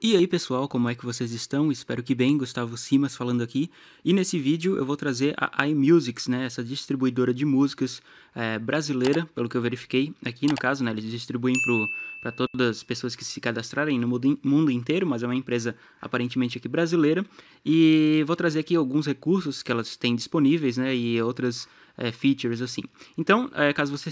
E aí pessoal, como é que vocês estão? Espero que bem, Gustavo Simas falando aqui. E nesse vídeo eu vou trazer a iMusics, né, essa distribuidora de músicas é, brasileira, pelo que eu verifiquei aqui no caso, né, eles distribuem para todas as pessoas que se cadastrarem no mundo inteiro, mas é uma empresa aparentemente aqui brasileira. E vou trazer aqui alguns recursos que elas têm disponíveis, né, e outras é, features assim. Então, é, caso você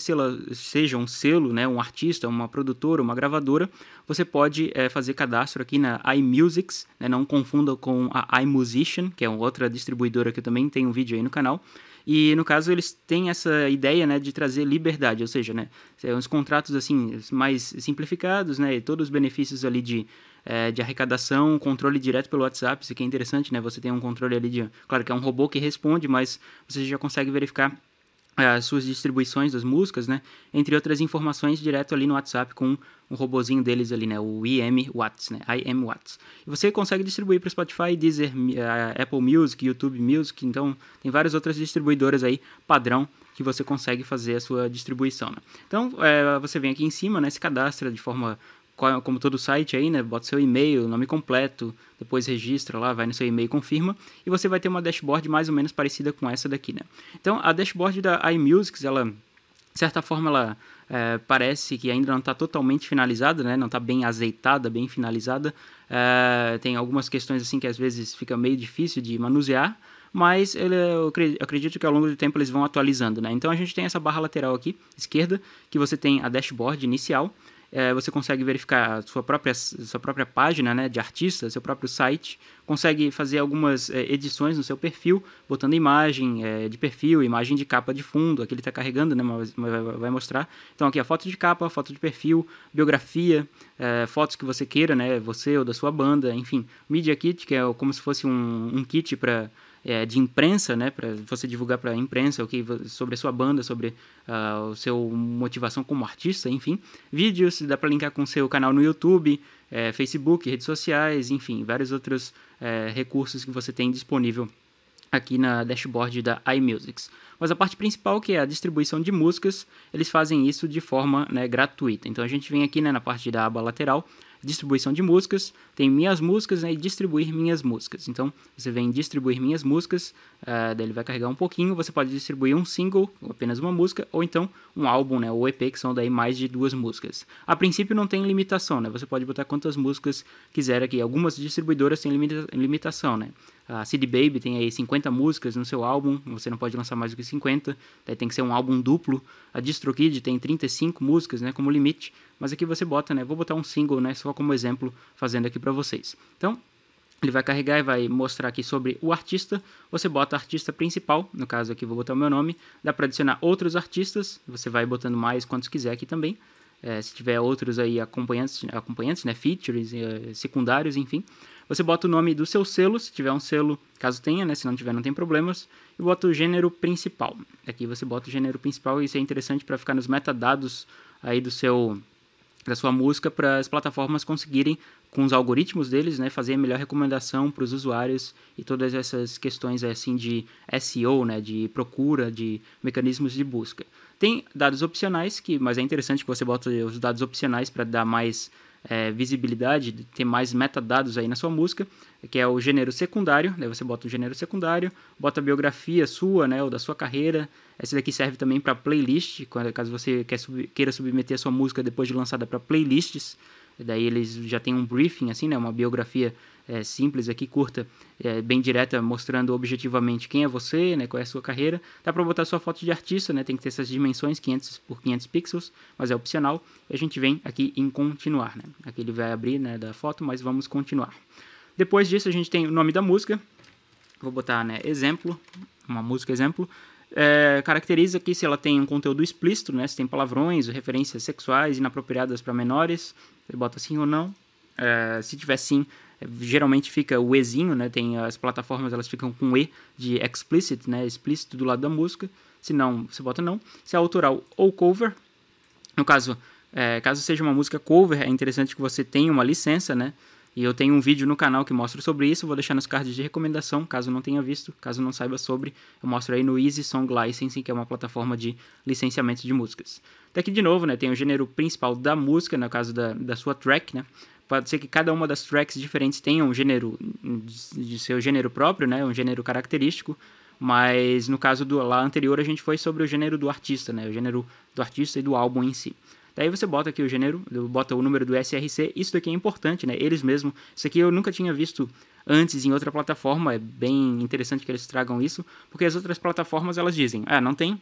seja um selo, né, um artista, uma produtora, uma gravadora, você pode é, fazer cadastro aqui na iMusics, né, não confunda com a iMusician, que é outra distribuidora que eu também tenho um vídeo aí no canal. E no caso eles têm essa ideia, né, de trazer liberdade, ou seja, né, uns contratos assim mais simplificados, né, e todos os benefícios ali de é, de arrecadação, controle direto pelo WhatsApp, isso aqui é interessante, né? Você tem um controle ali de, claro que é um robô que responde, mas você já consegue verificar é, as suas distribuições das músicas, né? Entre outras informações direto ali no WhatsApp com o robozinho deles ali, né? O IM Watts, né? IM Watts. E você consegue distribuir para Spotify, Deezer, Apple Music, YouTube Music, então tem várias outras distribuidoras aí padrão que você consegue fazer a sua distribuição. Né? Então, é, você vem aqui em cima, né, se cadastra de forma como todo site aí, né? Bota seu e-mail, nome completo, depois registra lá, vai no seu e-mail, confirma, e você vai ter uma dashboard mais ou menos parecida com essa daqui, né? Então, a dashboard da iMusic, ela, de certa forma, ela é, parece que ainda não está totalmente finalizada, né? Não está bem azeitada, bem finalizada. É, tem algumas questões assim que às vezes fica meio difícil de manusear, mas ele, eu acredito que ao longo do tempo eles vão atualizando, né? Então a gente tem essa barra lateral aqui, esquerda, que você tem a dashboard inicial, é, você consegue verificar sua própria, sua própria página né, de artista, seu próprio site, consegue fazer algumas é, edições no seu perfil, botando imagem é, de perfil, imagem de capa de fundo, aqui ele está carregando, né, mas vai, vai, mostrar. Então aqui a foto de capa, foto de perfil, biografia, é, fotos que você queira, né, você ou da sua banda, enfim, Media Kit, que é como se fosse um, um kit para é, de imprensa, né, para você divulgar para a imprensa o que sobre a sua banda, sobre uh, o seu motivação como artista, enfim, vídeos dá para linkar com o seu canal no YouTube, é, Facebook, redes sociais, enfim, vários outros é, recursos que você tem disponível aqui na dashboard da iMusics. Mas a parte principal, que é a distribuição de músicas, eles fazem isso de forma né, gratuita. Então a gente vem aqui né, na parte da aba lateral, distribuição de músicas, tem minhas músicas né, e distribuir minhas músicas. Então, você vem distribuir minhas músicas, uh, daí ele vai carregar um pouquinho, você pode distribuir um single, apenas uma música, ou então um álbum, né, ou EP, que são daí mais de duas músicas. A princípio não tem limitação, né, você pode botar quantas músicas quiser aqui. Algumas distribuidoras têm limita limitação, né. A CD Baby tem aí 50 músicas no seu álbum, você não pode lançar mais do que 50, daí tem que ser um álbum duplo. A DistroKid tem 35 músicas, né, como limite, mas aqui você bota, né, vou botar um single, né, só como exemplo, fazendo aqui para vocês. Então, ele vai carregar e vai mostrar aqui sobre o artista. Você bota artista principal, no caso aqui vou botar o meu nome. Dá para adicionar outros artistas, você vai botando mais quantos quiser aqui também. É, se tiver outros aí acompanhantes, acompanhantes né, features, é, secundários, enfim. Você bota o nome do seu selo, se tiver um selo, caso tenha, né, se não tiver não tem problemas. E bota o gênero principal. Aqui você bota o gênero principal e isso é interessante para ficar nos metadados aí do seu da sua música para as plataformas conseguirem, com os algoritmos deles, né, fazer a melhor recomendação para os usuários e todas essas questões assim de SEO, né, de procura, de mecanismos de busca. Tem dados opcionais, que, mas é interessante que você bota os dados opcionais para dar mais é, visibilidade, ter mais metadados aí na sua música, que é o gênero secundário, daí você bota o gênero secundário, bota a biografia sua, né, ou da sua carreira. Essa daqui serve também para playlist, caso você quer queira submeter a sua música depois de lançada para playlists. Daí eles já têm um briefing, assim, né, uma biografia é, simples aqui, curta, é, bem direta, mostrando objetivamente quem é você, né, qual é a sua carreira. Dá para botar sua foto de artista, né, tem que ter essas dimensões, 500 por 500 pixels, mas é opcional. E a gente vem aqui em continuar, né. Aqui ele vai abrir, né, da foto, mas vamos continuar. Depois disso a gente tem o nome da música. Vou botar, né, exemplo, uma música exemplo. É, caracteriza aqui se ela tem um conteúdo explícito, né, se tem palavrões, referências sexuais inapropriadas para menores, você bota sim ou não. É, se tiver sim, geralmente fica o Ezinho, né? Tem as plataformas, elas ficam com E de explicit, né? Explícito do lado da música. Se não, você bota não. Se é autoral ou cover, no caso, é, caso seja uma música cover, é interessante que você tenha uma licença, né? E eu tenho um vídeo no canal que mostra sobre isso, vou deixar nos cards de recomendação, caso não tenha visto, caso não saiba sobre, eu mostro aí no Easy Song Licensing, que é uma plataforma de licenciamento de músicas. Daqui de novo, né, tem o gênero principal da música, no caso da, da sua track, né, pode ser que cada uma das tracks diferentes tenha um gênero de seu gênero próprio, né, um gênero característico, mas no caso do lá anterior a gente foi sobre o gênero do artista, né, o gênero do artista e do álbum em si. Daí você bota aqui o gênero, bota o número do SRC, isso daqui é importante, né? Eles mesmos, isso aqui eu nunca tinha visto antes em outra plataforma, é bem interessante que eles tragam isso, porque as outras plataformas elas dizem, ah, não tem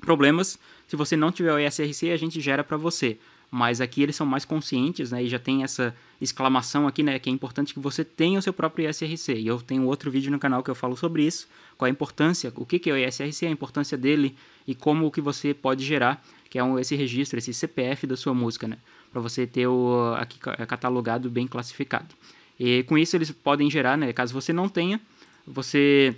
problemas, se você não tiver o SRC a gente gera para você. Mas aqui eles são mais conscientes, né? E já tem essa exclamação aqui, né? Que é importante que você tenha o seu próprio ISRC. E eu tenho outro vídeo no canal que eu falo sobre isso, qual a importância, o que é o ISRC, a importância dele e como que você pode gerar que é um, esse registro, esse CPF da sua música, né? Para você ter o aqui catalogado bem classificado. E com isso eles podem gerar, né? Caso você não tenha, você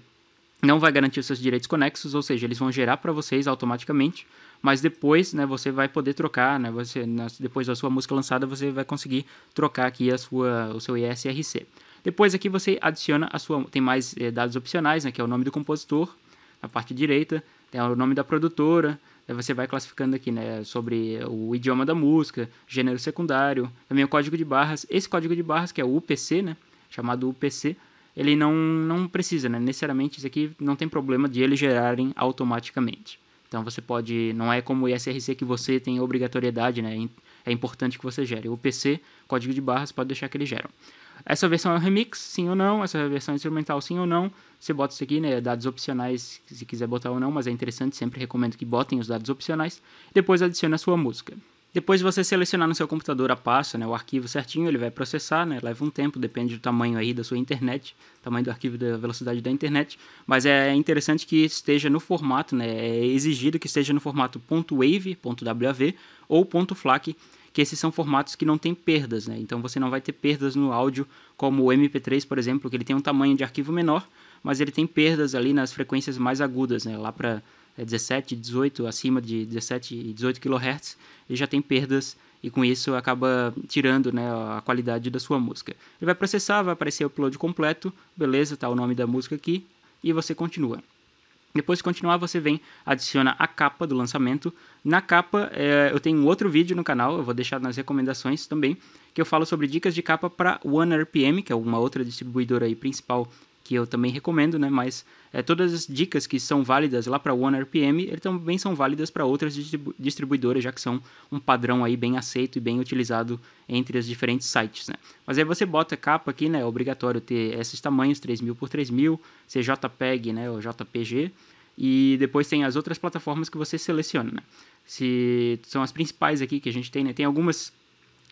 não vai garantir os seus direitos conexos, ou seja, eles vão gerar para vocês automaticamente, mas depois, né, você vai poder trocar, né, você depois da sua música lançada, você vai conseguir trocar aqui a sua o seu ISRC. Depois aqui você adiciona a sua tem mais eh, dados opcionais, né, que é o nome do compositor, na parte direita, tem o nome da produtora, você vai classificando aqui, né, sobre o idioma da música, gênero secundário, também o código de barras. Esse código de barras, que é o UPC, né, chamado UPC, ele não, não precisa, né, necessariamente isso aqui não tem problema de eles gerarem automaticamente. Então você pode, não é como o ISRC que você tem obrigatoriedade, né, é importante que você gere. O UPC, código de barras, pode deixar que eles geram. Essa versão é um remix, sim ou não, essa versão é instrumental, sim ou não. Você bota isso aqui, né, dados opcionais, se quiser botar ou não, mas é interessante, sempre recomendo que botem os dados opcionais. Depois adicione a sua música. Depois de você selecionar no seu computador a pasta, né, o arquivo certinho, ele vai processar, né, leva um tempo, depende do tamanho aí da sua internet, tamanho do arquivo da velocidade da internet, mas é interessante que esteja no formato, né, é exigido que esteja no formato .wave, .wav ou .flac, que esses são formatos que não têm perdas, né? Então você não vai ter perdas no áudio como o MP3, por exemplo, que ele tem um tamanho de arquivo menor, mas ele tem perdas ali nas frequências mais agudas, né? Lá para 17, 18, acima de 17 e 18 kHz, ele já tem perdas e com isso acaba tirando né, a qualidade da sua música. Ele vai processar, vai aparecer o upload completo, beleza, tá o nome da música aqui, e você continua. Depois de continuar, você vem, adiciona a capa do lançamento. Na capa, é, eu tenho um outro vídeo no canal, eu vou deixar nas recomendações também, que eu falo sobre dicas de capa para OneRPM, que é uma outra distribuidora aí principal que eu também recomendo, né? Mas é, todas as dicas que são válidas lá para OneRPM, eles também são válidas para outras distribu distribuidoras, já que são um padrão aí bem aceito e bem utilizado entre os diferentes sites, né? Mas aí você bota capa aqui, né? É obrigatório ter esses tamanhos, 3000 por 3000, CJPEG, né? Ou JPG. E depois tem as outras plataformas que você seleciona, né? Se são as principais aqui que a gente tem, né? Tem algumas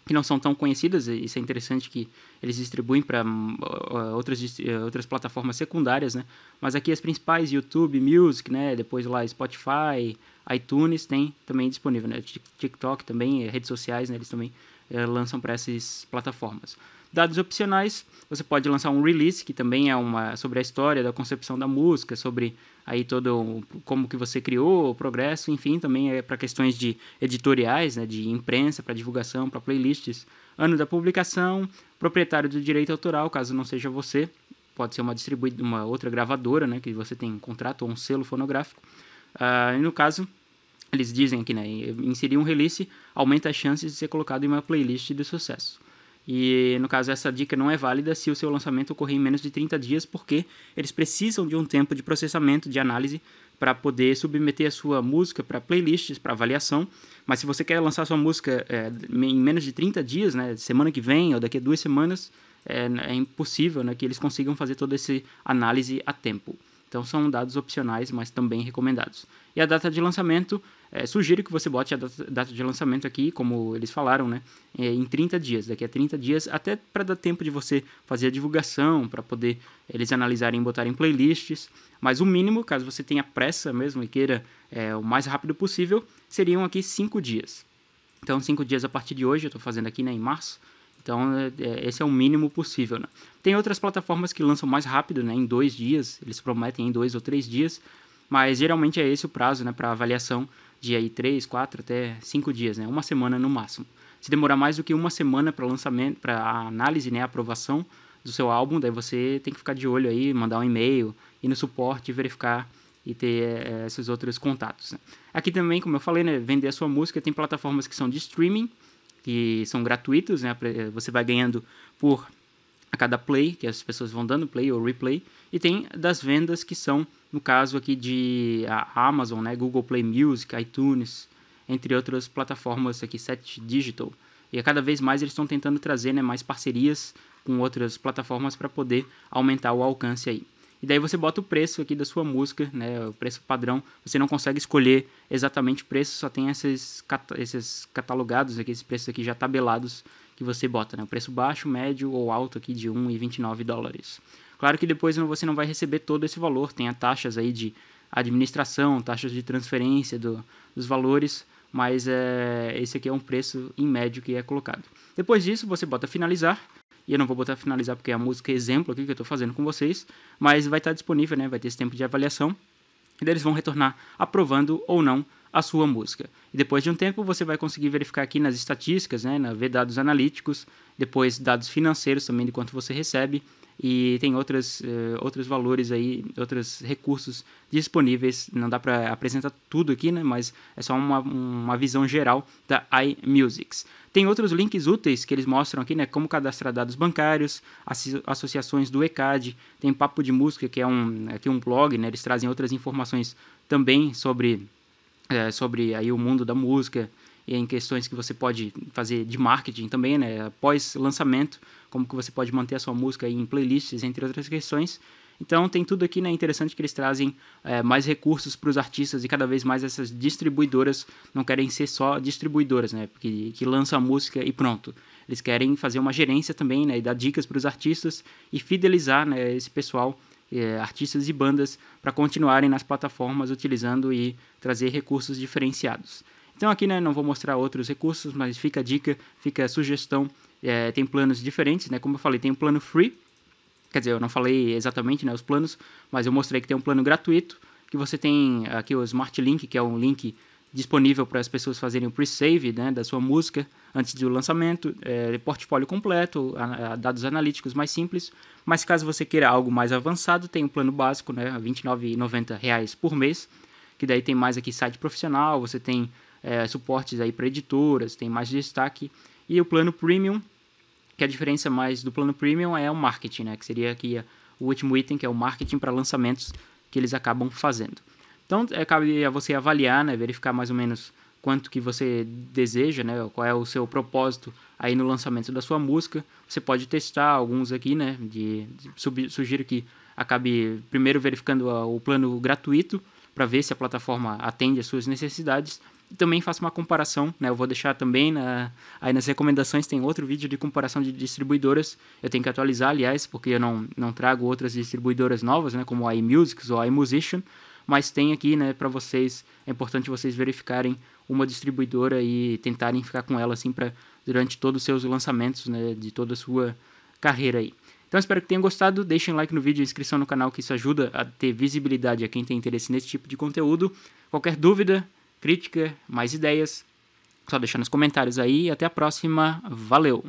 que não são tão conhecidas, e isso é interessante que eles distribuem para uh, outras, uh, outras plataformas secundárias, né? Mas aqui as principais, YouTube, Music, né? Depois lá Spotify, iTunes tem também disponível, né? TikTok também, eh, redes sociais, né? Eles também eh, lançam para essas plataformas. Dados opcionais, você pode lançar um release, que também é uma sobre a história da concepção da música, sobre aí todo como que você criou, o progresso, enfim, também é para questões de editoriais, né, de imprensa, para divulgação, para playlists. Ano da publicação, proprietário do direito autoral, caso não seja você, pode ser uma distribuidora, uma outra gravadora, né, que você tem um contrato ou um selo fonográfico. Uh, e no caso, eles dizem aqui, né, inserir um release aumenta as chances de ser colocado em uma playlist de sucesso. E no caso, essa dica não é válida se o seu lançamento ocorrer em menos de 30 dias, porque eles precisam de um tempo de processamento, de análise, para poder submeter a sua música para playlists, para avaliação. Mas se você quer lançar sua música é, em menos de 30 dias, né, semana que vem ou daqui a duas semanas, é, é impossível né, que eles consigam fazer toda essa análise a tempo. Então são dados opcionais, mas também recomendados. E a data de lançamento, é, sugiro que você bote a data de lançamento aqui, como eles falaram, né, é, em 30 dias. Daqui a 30 dias, até para dar tempo de você fazer a divulgação, para poder eles analisarem e botarem playlists. Mas o mínimo, caso você tenha pressa mesmo e queira é, o mais rápido possível, seriam aqui 5 dias. Então, 5 dias a partir de hoje, eu estou fazendo aqui né, em março. Então, é, é, esse é o mínimo possível. Né? Tem outras plataformas que lançam mais rápido, né, em dois dias, eles prometem em dois ou três dias, mas geralmente é esse o prazo né, para avaliação de aí 3, 4 até 5 dias, né, uma semana no máximo. Se demorar mais do que uma semana para lançamento, para análise, né, aprovação do seu álbum, daí você tem que ficar de olho aí, mandar um e-mail, ir no suporte, verificar e ter é, esses outros contatos. Né? Aqui também, como eu falei, né, vender a sua música, tem plataformas que são de streaming, que são gratuitos, né, você vai ganhando por a cada play, que as pessoas vão dando play ou replay, e tem das vendas que são, no caso aqui de Amazon, né, Google Play Music, iTunes, entre outras plataformas aqui, Set Digital. E cada vez mais eles estão tentando trazer né, mais parcerias com outras plataformas para poder aumentar o alcance aí. E daí você bota o preço aqui da sua música, né, o preço padrão. Você não consegue escolher exatamente o preço, só tem esses, esses catalogados aqui, esses preços aqui já tabelados que você bota, né, o preço baixo, médio ou alto aqui de 1,29 dólares. Claro que depois você não vai receber todo esse valor, tem taxas aí de administração, taxas de transferência do, dos valores, mas é, esse aqui é um preço em médio que é colocado. Depois disso, você bota finalizar, e eu não vou botar finalizar porque é a música exemplo aqui que eu estou fazendo com vocês, mas vai estar disponível, né? Vai ter esse tempo de avaliação e eles vão retornar aprovando ou não a sua música. E depois de um tempo você vai conseguir verificar aqui nas estatísticas, né, na ver dados analíticos, depois dados financeiros também de quanto você recebe e tem outras, uh, outros valores aí, outros recursos disponíveis. Não dá para apresentar tudo aqui, né? Mas é só uma, uma visão geral da iMusics. Tem outros links úteis que eles mostram aqui, né? Como cadastrar dados bancários, associações do ECAD, tem Papo de Música, que é um, aqui um blog, né? Eles trazem outras informações também sobre, é, sobre aí o mundo da música, em questões que você pode fazer de marketing também, né? Após lançamento, como que você pode manter a sua música em playlists, entre outras questões. Então tem tudo aqui, né? Interessante que eles trazem é, mais recursos para os artistas e cada vez mais essas distribuidoras não querem ser só distribuidoras, né? Porque que lança a música e pronto. Eles querem fazer uma gerência também, né? E dar dicas para os artistas e fidelizar né, esse pessoal, é, artistas e bandas, para continuarem nas plataformas utilizando e trazer recursos diferenciados. Então aqui né, não vou mostrar outros recursos, mas fica a dica, fica a sugestão. É, tem planos diferentes, né? Como eu falei, tem um plano free. Quer dizer, eu não falei exatamente né, os planos, mas eu mostrei que tem um plano gratuito, que você tem aqui o Smart Link, que é um link disponível para as pessoas fazerem o pre-save né, da sua música antes do lançamento, é, portfólio completo, a, a, dados analíticos mais simples, mas caso você queira algo mais avançado, tem um plano básico, né, R$ 29,90 por mês, que daí tem mais aqui site profissional, você tem é, suportes aí para editoras, tem mais destaque. E o plano premium, que a diferença mais do plano premium é o marketing, né? Que seria aqui o último item, que é o marketing para lançamentos que eles acabam fazendo. Então, é, cabe a você avaliar, né? Verificar mais ou menos quanto que você deseja, né? Qual é o seu propósito aí no lançamento da sua música. Você pode testar alguns aqui, né? De, de sugiro que acabe primeiro verificando o plano gratuito para ver se a plataforma atende às suas necessidades também faço uma comparação, né? Eu vou deixar também na, aí nas recomendações tem outro vídeo de comparação de distribuidoras. Eu tenho que atualizar, aliás, porque eu não, não trago outras distribuidoras novas, né? Como a iMusic ou a iMusician, mas tem aqui, né? Para vocês, é importante vocês verificarem uma distribuidora e tentarem ficar com ela assim para durante todos os seus lançamentos, né? De toda a sua carreira aí. Então espero que tenham gostado, deixem like no vídeo, inscrição no canal que isso ajuda a ter visibilidade a quem tem interesse nesse tipo de conteúdo. Qualquer dúvida, crítica, mais ideias, só deixar nos comentários aí. Até a próxima. Valeu!